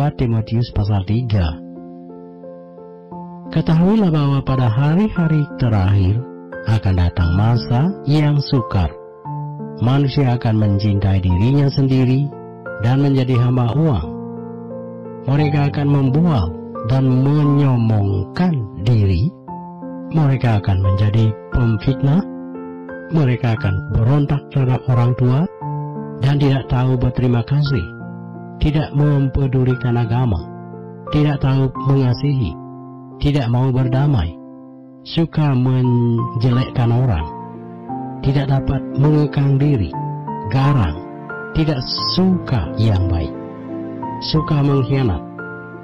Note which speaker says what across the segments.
Speaker 1: 2 Timotius pasal 3 Ketahuilah bahwa pada hari-hari terakhir akan datang masa yang sukar. Manusia akan mencintai dirinya sendiri dan menjadi hamba uang. Mereka akan membual dan menyombongkan diri. Mereka akan menjadi pemfitnah. Mereka akan berontak terhadap orang tua dan tidak tahu berterima kasih. Tidak mempedulikan agama. Tidak tahu mengasihi tidak mau berdamai, suka menjelekkan orang, tidak dapat mengekang diri, garang, tidak suka yang baik, suka mengkhianat,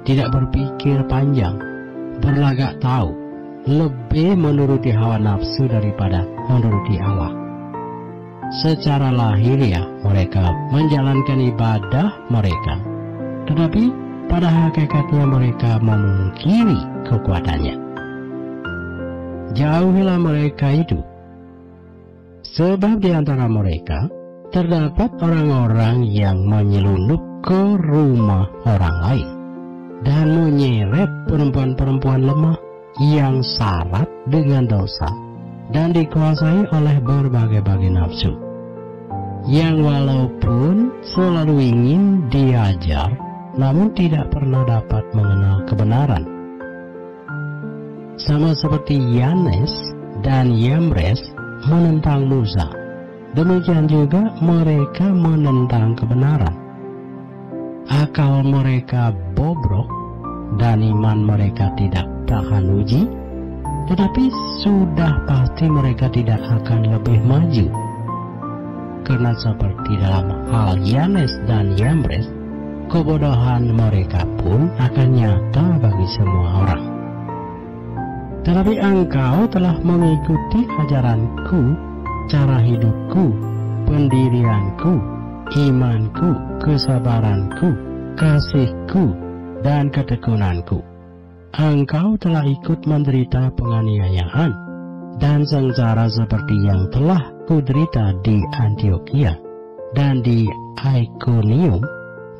Speaker 1: tidak berpikir panjang, berlagak tahu, lebih menuruti hawa nafsu daripada menuruti Allah. Secara lahiriah mereka menjalankan ibadah mereka, tetapi pada hakikatnya mereka memungkiri kekuatannya. Jauhilah mereka itu, sebab di antara mereka terdapat orang-orang yang menyelundup ke rumah orang lain dan menyeret perempuan-perempuan lemah yang syarat dengan dosa dan dikuasai oleh berbagai-bagai nafsu yang walaupun selalu ingin diajar namun tidak pernah dapat mengenal kebenaran. Sama seperti Yanes dan Yamres menentang Musa, demikian juga mereka menentang kebenaran. Akal mereka bobrok dan iman mereka tidak tahan uji, tetapi sudah pasti mereka tidak akan lebih maju. Karena seperti dalam hal Yanes dan Yamres, kebodohan mereka pun akan nyata bagi semua orang. Tetapi engkau telah mengikuti ajaranku, cara hidupku, pendirianku, imanku, kesabaranku, kasihku, dan ketekunanku. Engkau telah ikut menderita penganiayaan dan sengsara seperti yang telah kuderita di Antioquia dan di Iconium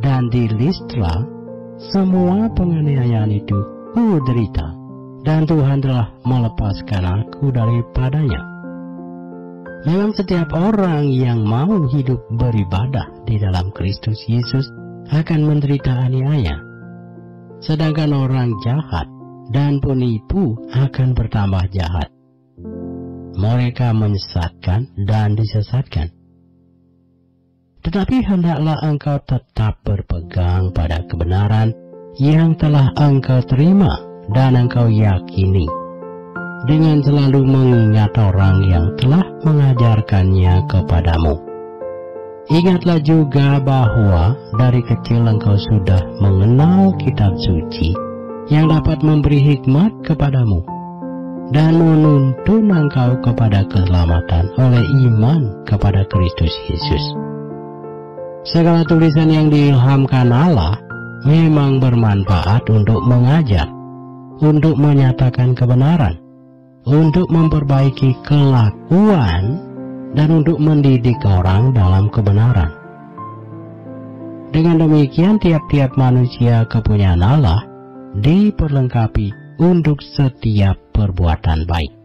Speaker 1: dan di Listra semua penganiayaan itu ku derita dan Tuhan telah melepaskan aku daripadanya. Memang setiap orang yang mau hidup beribadah di dalam Kristus Yesus akan menderita aniaya. Sedangkan orang jahat dan penipu akan bertambah jahat. Mereka menyesatkan dan disesatkan. Tetapi hendaklah engkau tetap berpegang pada kebenaran yang telah engkau terima dan engkau yakini. Dengan selalu mengingat orang yang telah mengajarkannya kepadamu. Ingatlah juga bahwa dari kecil engkau sudah mengenal kitab suci yang dapat memberi hikmat kepadamu dan menuntun engkau kepada keselamatan oleh iman kepada Kristus Yesus. Segala tulisan yang diilhamkan Allah memang bermanfaat untuk mengajar, untuk menyatakan kebenaran, untuk memperbaiki kelakuan, dan untuk mendidik orang dalam kebenaran. Dengan demikian tiap-tiap manusia kepunyaan Allah diperlengkapi untuk setiap perbuatan baik.